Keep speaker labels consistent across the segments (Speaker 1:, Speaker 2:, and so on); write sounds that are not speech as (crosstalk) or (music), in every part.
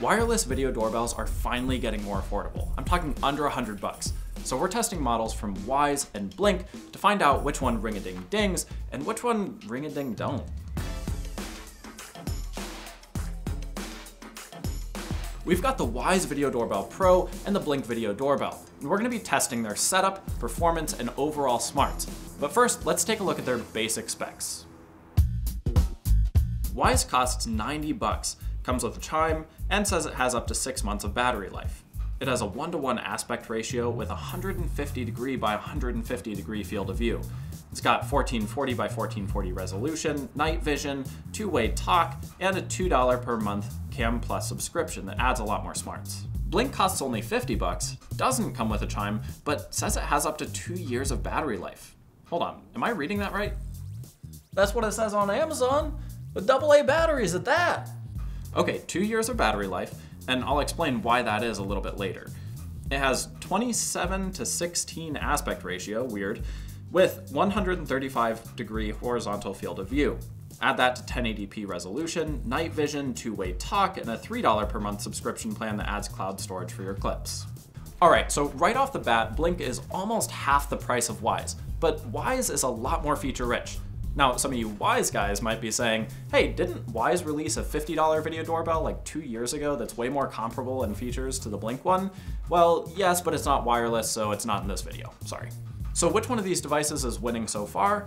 Speaker 1: wireless video doorbells are finally getting more affordable. I'm talking under 100 bucks. So we're testing models from Wyze and Blink to find out which one ring-a-ding dings and which one ring-a-ding don't. We've got the Wyze Video Doorbell Pro and the Blink Video Doorbell, and we're gonna be testing their setup, performance, and overall smarts. But first, let's take a look at their basic specs. Wyze costs 90 bucks, comes with a chime, and says it has up to six months of battery life. It has a one-to-one aspect ratio with 150 degree by 150 degree field of view. It's got 1440 by 1440 resolution, night vision, two-way talk, and a $2 per month Cam Plus subscription that adds a lot more smarts. Blink costs only 50 bucks, doesn't come with a chime, but says it has up to two years of battery life. Hold on, am I reading that right? That's what it says on Amazon, with AA batteries at that. Okay, two years of battery life, and I'll explain why that is a little bit later. It has 27 to 16 aspect ratio, weird, with 135 degree horizontal field of view. Add that to 1080p resolution, night vision, two-way talk, and a $3 per month subscription plan that adds cloud storage for your clips. All right, so right off the bat, Blink is almost half the price of Wyze, but Wyze is a lot more feature rich. Now, some of you Wise guys might be saying, hey, didn't Wyze release a $50 video doorbell like two years ago that's way more comparable in features to the Blink one? Well, yes, but it's not wireless, so it's not in this video, sorry. So which one of these devices is winning so far?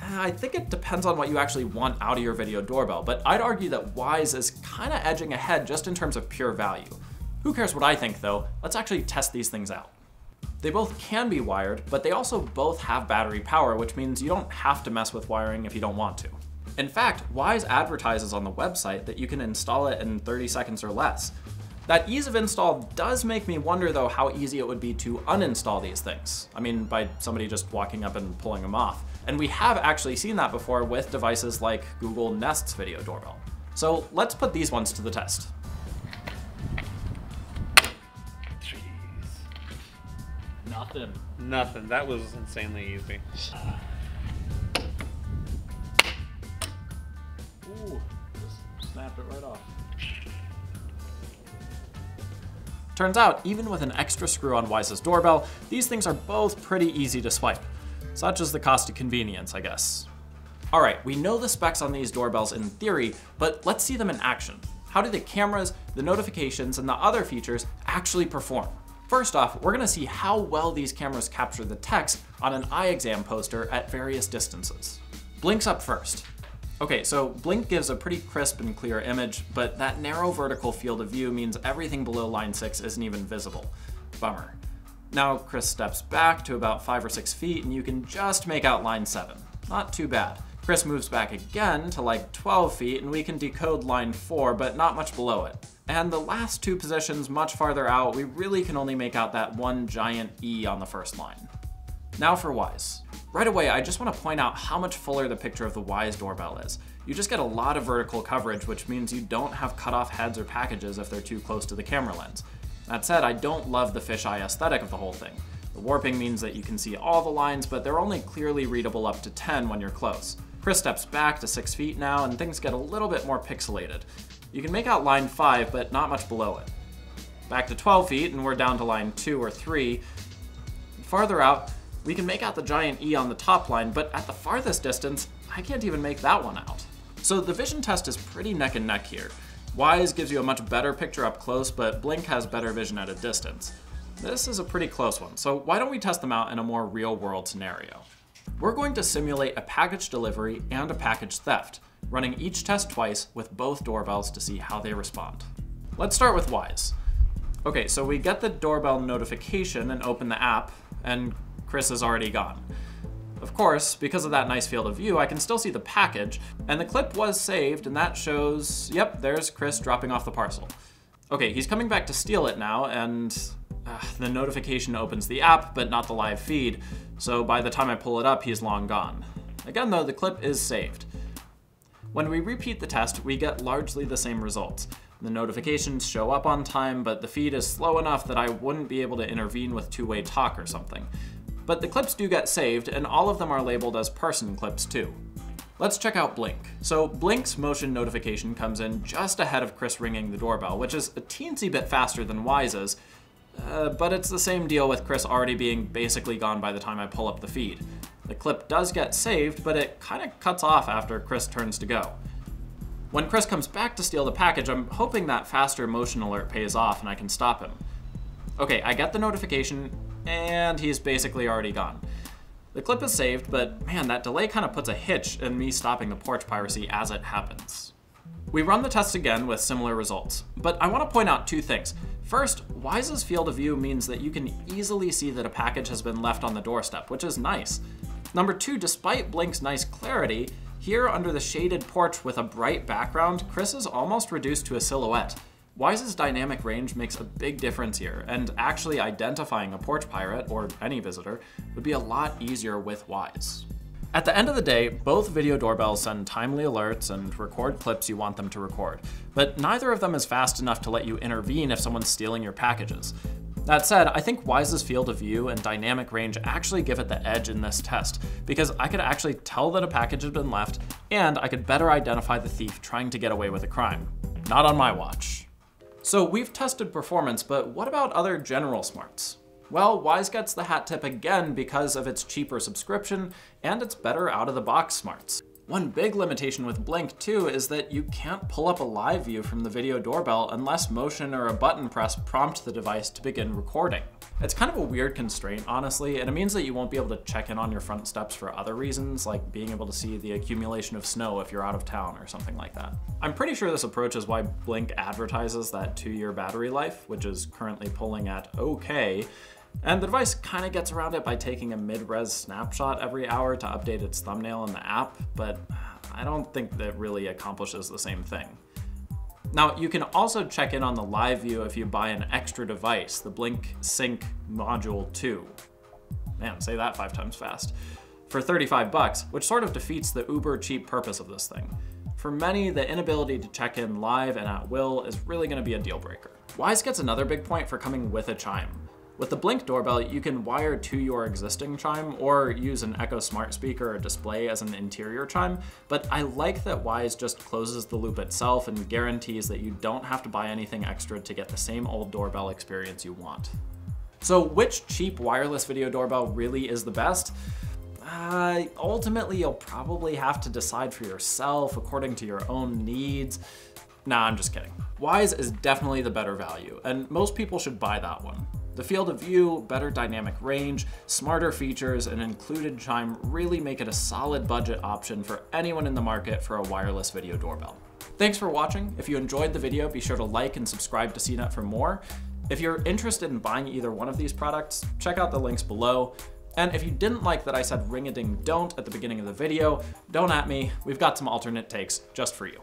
Speaker 1: Uh, I think it depends on what you actually want out of your video doorbell, but I'd argue that Wyze is kind of edging ahead just in terms of pure value. Who cares what I think though? Let's actually test these things out. They both can be wired, but they also both have battery power, which means you don't have to mess with wiring if you don't want to. In fact, Wyze advertises on the website that you can install it in 30 seconds or less. That ease of install does make me wonder though how easy it would be to uninstall these things. I mean, by somebody just walking up and pulling them off. And we have actually seen that before with devices like Google Nest's video doorbell. So let's put these ones to the test. Nothing.
Speaker 2: Nothing. That was insanely easy.
Speaker 1: Ooh, just snapped it right off. Turns out, even with an extra screw on Wyze's doorbell, these things are both pretty easy to swipe. Such is the cost of convenience, I guess. All right, we know the specs on these doorbells in theory, but let's see them in action. How do the cameras, the notifications, and the other features actually perform? First off, we're gonna see how well these cameras capture the text on an eye exam poster at various distances. Blink's up first. Okay, so Blink gives a pretty crisp and clear image, but that narrow vertical field of view means everything below line 6 isn't even visible. Bummer. Now Chris steps back to about 5 or 6 feet and you can just make out line 7. Not too bad. Chris moves back again to like 12 feet and we can decode line 4, but not much below it. And the last two positions much farther out, we really can only make out that one giant E on the first line. Now for Wyze. Right away, I just want to point out how much fuller the picture of the Wyze doorbell is. You just get a lot of vertical coverage, which means you don't have cut off heads or packages if they're too close to the camera lens. That said, I don't love the fisheye aesthetic of the whole thing. The warping means that you can see all the lines, but they're only clearly readable up to 10 when you're close. Chris steps back to 6 feet now, and things get a little bit more pixelated. You can make out line 5, but not much below it. Back to 12 feet, and we're down to line 2 or 3. Farther out, we can make out the giant E on the top line, but at the farthest distance, I can't even make that one out. So the vision test is pretty neck and neck here. Wyze gives you a much better picture up close, but Blink has better vision at a distance. This is a pretty close one, so why don't we test them out in a more real world scenario? We're going to simulate a package delivery and a package theft, running each test twice with both doorbells to see how they respond. Let's start with Wyze. Okay, so we get the doorbell notification and open the app, and Chris is already gone. Of course, because of that nice field of view, I can still see the package, and the clip was saved, and that shows, yep, there's Chris dropping off the parcel. Okay, he's coming back to steal it now, and uh, the notification opens the app, but not the live feed, so by the time I pull it up, he's long gone. Again though, the clip is saved. When we repeat the test, we get largely the same results. The notifications show up on time, but the feed is slow enough that I wouldn't be able to intervene with two-way talk or something. But the clips do get saved, and all of them are labeled as person clips too. Let's check out Blink. So Blink's motion notification comes in just ahead of Chris ringing the doorbell, which is a teensy bit faster than Wyze's, uh, but it's the same deal with Chris already being basically gone by the time I pull up the feed. The clip does get saved, but it kind of cuts off after Chris turns to go. When Chris comes back to steal the package, I'm hoping that faster motion alert pays off and I can stop him. Okay, I get the notification, and he's basically already gone. The clip is saved, but man, that delay kind of puts a hitch in me stopping the porch piracy as it happens. We run the test again with similar results, but I want to point out two things. First, Wyze's field of view means that you can easily see that a package has been left on the doorstep, which is nice. Number two, despite Blink's nice clarity, here under the shaded porch with a bright background, Chris is almost reduced to a silhouette. Wyze's dynamic range makes a big difference here, and actually identifying a porch pirate, or any visitor, would be a lot easier with Wyze. At the end of the day, both video doorbells send timely alerts and record clips you want them to record, but neither of them is fast enough to let you intervene if someone's stealing your packages. That said, I think Wyze's field of view and dynamic range actually give it the edge in this test, because I could actually tell that a package had been left, and I could better identify the thief trying to get away with a crime. Not on my watch. So we've tested performance, but what about other general smarts? Well, Wyze gets the hat tip again because of its cheaper subscription and its better out-of-the-box smarts. One big limitation with Blink too is that you can't pull up a live view from the video doorbell unless motion or a button press prompt the device to begin recording. It's kind of a weird constraint, honestly, and it means that you won't be able to check in on your front steps for other reasons, like being able to see the accumulation of snow if you're out of town or something like that. I'm pretty sure this approach is why Blink advertises that two-year battery life, which is currently pulling at okay, and the device kind of gets around it by taking a mid-res snapshot every hour to update its thumbnail in the app, but I don't think that really accomplishes the same thing. Now, you can also check in on the live view if you buy an extra device, the Blink Sync Module 2. Man, say that five times fast. For 35 bucks, which sort of defeats the uber cheap purpose of this thing. For many, the inability to check in live and at will is really gonna be a deal breaker. Wyze gets another big point for coming with a chime. With the Blink doorbell, you can wire to your existing chime or use an Echo Smart Speaker or display as an interior chime, but I like that Wyze just closes the loop itself and guarantees that you don't have to buy anything extra to get the same old doorbell experience you want. So which cheap wireless video doorbell really is the best? Uh, ultimately, you'll probably have to decide for yourself according to your own needs. Nah, I'm just kidding. Wyze is definitely the better value, and most people should buy that one. The field of view, better dynamic range, smarter features, and included chime really make it a solid budget option for anyone in the market for a wireless video doorbell. Thanks for watching. If you enjoyed the video, be sure to like and subscribe to CNET for more. If you're interested in buying either one of these products, check out the links below. And if you didn't like that I said ring-a-ding don't at the beginning of the video, don't at me, we've got some alternate takes just for you.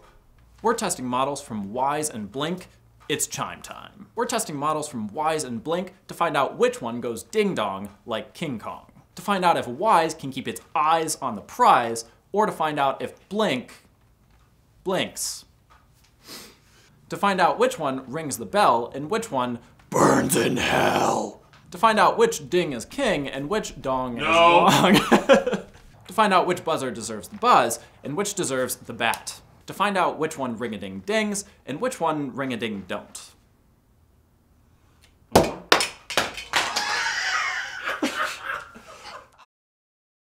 Speaker 1: We're testing models from Wyze and Blink, it's chime time. We're testing models from Wyze and Blink to find out which one goes ding dong like King Kong. To find out if Wyze can keep its eyes on the prize, or to find out if Blink blinks. To find out which one rings the bell and which one burns in hell. To find out which ding is king and which dong no. is long. (laughs) to find out which buzzer deserves the buzz and which deserves the bat to find out which one ring-a-ding dings and which one ring-a-ding don't.